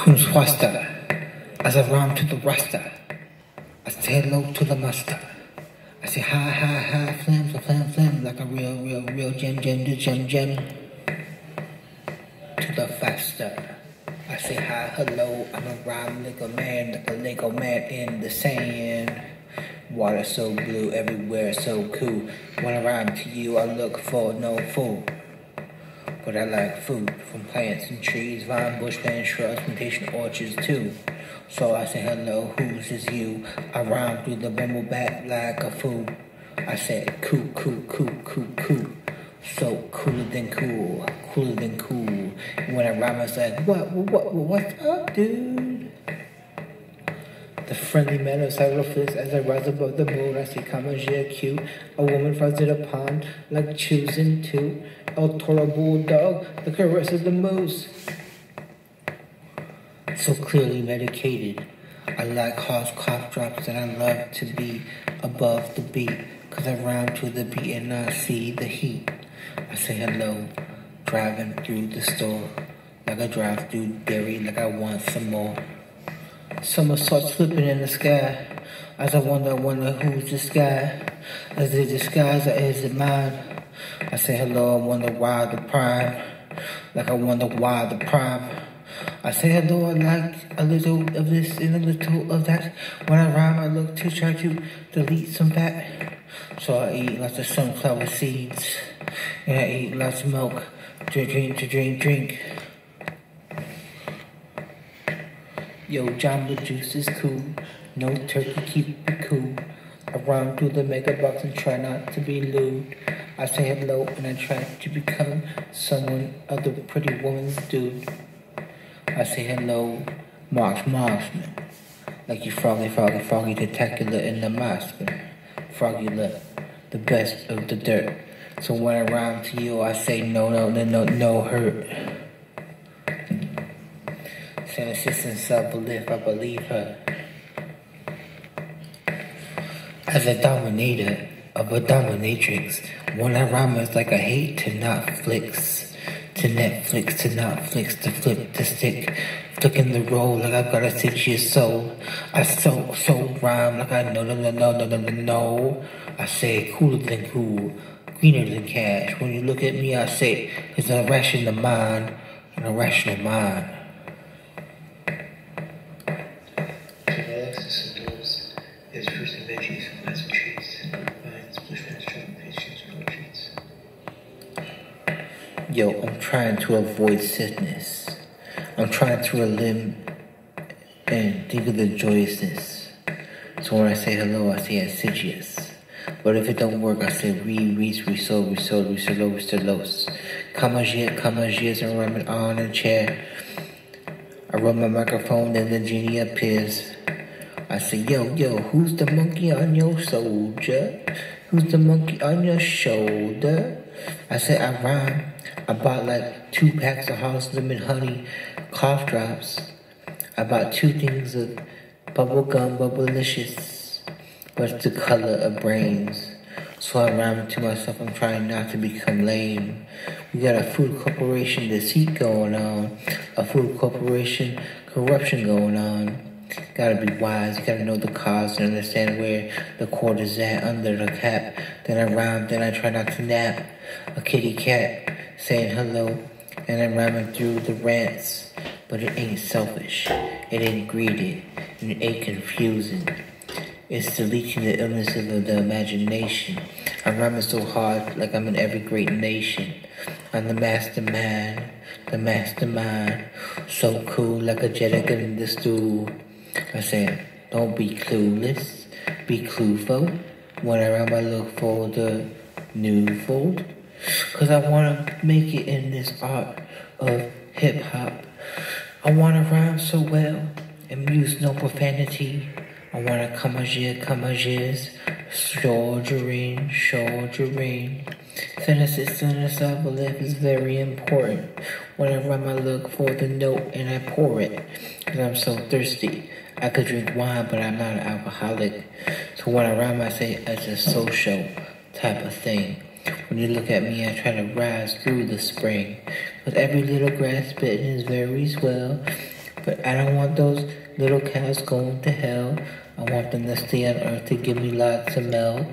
Tum swasta. As I rhyme to the rasta. I say hello to the master. I say hi, hi, hi, flam, flam, flam, like a real, real, real gem, gem, gem, gem. To the faster. I say hi, hello, I'm a rhyme Lego man, like a Lego man in the sand. Water so blue, everywhere so cool. When I rhyme to you, I look for no food. But I like food from plants and trees, vine, bushland, shrubs, plantation orchards too. So I say hello, who's is you? I rhyme through the bumble back like a fool. I said cool, cool, cool, cool, cool. So cooler than cool, cooler than cool. And when I rhyme, it's like, what, what, what, what's up, dude? The friendly meadows I surface as I rise above the moon. I see Kamagia cute. A woman flies in a pond like choosing to. El Toro Bulldog, the caress of the moose so clearly medicated. I like harsh cough drops and I love to be above the beat. Cause I rhyme to the beat and I see the heat. I say hello, driving through the store. Like I drive through dairy, like I want some more. Summer starts slipping in the sky. As I wonder, wonder who's this guy. Is it disguise or is it mine? I say hello, I wonder why the prime. Like I wonder why the prime. I say hello, I like a little of this and a little of that. When I rhyme, I look to try to delete some fat. So I eat lots of sunflower seeds. And I eat lots of milk. Drink, drink, to drink, drink. Yo, Jamba Juice is cool. No turkey, keep it cool. I rhyme through the mega box and try not to be lewd. I say hello and I try to become someone other pretty woman's dude. I say hello, Marks Marksman. Like you froggy, froggy, froggy, tentacular in the mask. Froggy lip, the best of the dirt. So when I rhyme to you, I say no, no, no, no, no hurt. Saying assistant self-belief, I believe her. As a dominator of a dominatrix, when I rhyme, it's like I hate to not flicks to Netflix, to Netflix, to flip the stick, flicking the roll like I got a six year soul. I so, so rhyme like I know, no, no, no, no, no, no, no. I say cooler than cool, greener than cash. When you look at me, I say it's a rational mind, an irrational mind. Alexis indoors is fruits and veggies, nuts and treats, vines, bushmans, chocolate pastries, portraits. Yo, I'm trying to avoid sickness. I'm trying to limb and think of the joyousness. So when I say hello, I say assiduous. But if it don't work, I say re, re, re, so, re, so, re, so, lo, re, so, los. Come come here, and run on a chair. I run my microphone, then the genie appears. I say, yo, yo, who's the monkey on your soldier? Who's the monkey on your shoulder? I say, I rhyme. I bought like two packs of Halls Lemon Honey cough drops. I bought two things of bubble gum, bubblicious. What's the color of brains? So I rhyme to myself, I'm trying not to become lame. We got a food corporation deceit going on, a food corporation corruption going on. Gotta be wise, you gotta know the cause and understand where the cord is at under the cap. Then I rhyme, then I try not to nap. A kitty cat saying hello, and I'm rhyming through the rants. But it ain't selfish, it ain't greedy, and it ain't confusing. It's deleting the illness of the imagination. I'm rhyming so hard like I'm in every great nation. I'm the mastermind, the mastermind. So cool like a jet in the stool. I said, don't be clueless, be clueful. whenever I look for the new fold. Cause I wanna make it in this art of hip hop. I wanna rhyme so well and use no profanity. I wanna come a year, come a years, soldiering, soldiering. Synthesis, I believe is very important. Whenever I look for the note and I pour it. Cause I'm so thirsty. I could drink wine, but I'm not an alcoholic. So when I rhyme, I say it's a social type of thing. When you look at me, I try to rise through the spring. With every little grass bitten is very swell. But I don't want those little cows going to hell. I want them to stay on earth to give me lots of milk.